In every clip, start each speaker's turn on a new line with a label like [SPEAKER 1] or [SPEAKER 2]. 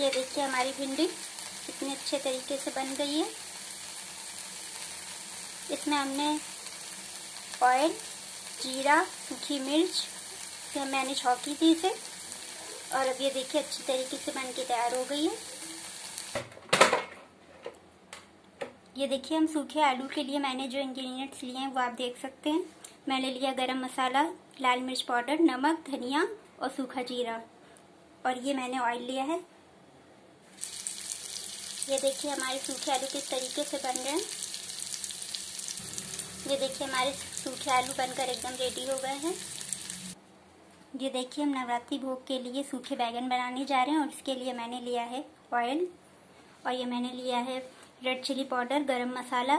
[SPEAKER 1] ये देखिए हमारी भिंडी कितने अच्छे तरीके से बन गई है। इसमें हमने ऑयल, जीरा, सूखी मिर्च से मैंने छौकी थी इसे, और अब ये देखिए अच्छी तरीके से बन के तैयार हो गई है। ये देखिए हम सूखे आलू के लिए मैंने जो इंग्रेडिएंट्स लिए हैं वो आप देख सकते हैं। मैंने लिया गरम मसाला, लाल मिर्च पाउडर, नमक, धनिया और सूखा जीरा, और ये मैंने ऑयल लिया है। ये देखिए हमारे सूखे आलू किस तरीके से बन रहे हैं। ये देखिए हमारे सूखे आलू बनकर एकदम रेडी हो गए हैं। ये देखिए हम नवरात्रि भोग के लिए सूखे बैगन बनाने जा रहे हैं और इसके लिए मैंने लिया है ऑयल और ये मैंने लिया है रेड चिली पाउडर गरम मसाला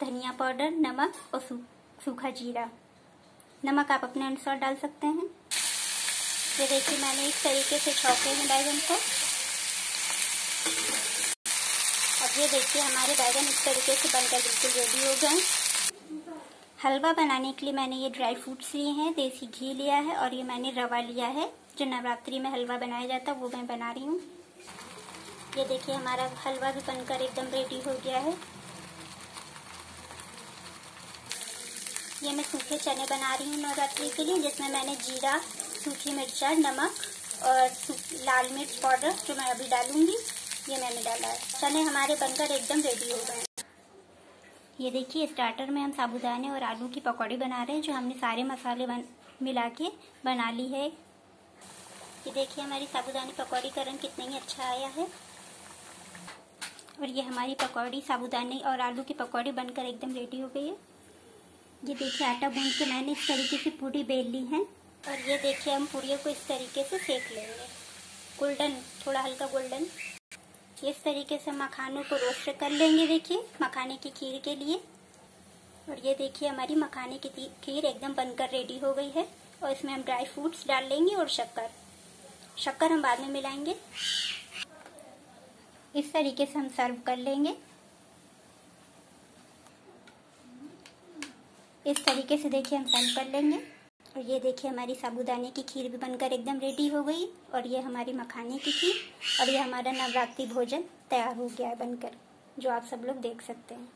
[SPEAKER 1] धनिया पाउडर नमक और सू, सूखा जीरा। नमक आप अपने अनुसार डाल सकते हैं। ये देखिए मैंने इस तरीके से छौके हैं बैगन को। अब ये देखिए, हमारे बैगन इस तरीके से बनकर बिल्कुल रेडी हो गए। हलवा बनाने के लिए मैंने ये ड्राई फ्रूट्स लिए हैं, देसी घी लिया है और ये मैंने रवा लिया है। जो नवरात्रि में हलवा बनाया जाता है वो मैं बना रही हूँ। ये देखिए, हमारा हलवा भी बनकर एकदम रेडी हो गया है। ये मैं सूखे चने बना रही हूँ नवरात्रि के लिए, जिसमें मैंने जीरा, सूखी मिर्चा, नमक और लाल मिर्च पाउडर, जो मैं अभी डालूँगी। ये मैंने डाला। है चने हमारे बनकर एकदम रेडी हो गए। ये देखिए स्टार्टर में हम साबुदाने और आलू की पकौड़ी बना रहे हैं, जो हमने सारे मसाले बन, मिला के बना ली है। ये देखिए, हमारी साबुदानी पकौड़ी का रंग कितना ही अच्छा आया है। और ये हमारी पकौड़ी, साबुदाने और आलू की पकौड़ी बनकर एकदम रेडी हो गई है। ये देखिए, आटा भून के मैंने इस तरीके से पूरी बेल ली है। और ये देखिए, हम पूड़ियों को इस तरीके से सेक लेंगे। गोल्डन, थोड़ा हल्का गोल्डन। इस तरीके से मखानों को रोस्ट कर लेंगे देखिए, मखाने की खीर के लिए। और ये देखिए हमारी मखाने की खीर एकदम बनकर रेडी हो गई है। और इसमें हम ड्राई फ्रूट्स डाल लेंगे और शक्कर। शक्कर हम बाद में मिलाएँगे। इस तरीके से हम सर्व कर लेंगे। इस तरीके से देखिए हम सर्व कर लेंगे। और ये देखिए हमारी साबूदाने की खीर भी बनकर एकदम रेडी हो गई और ये हमारी मखाने की खीर और ये हमारा नवरात्रि भोजन तैयार हो गया है बनकर, जो आप सब लोग देख सकते हैं।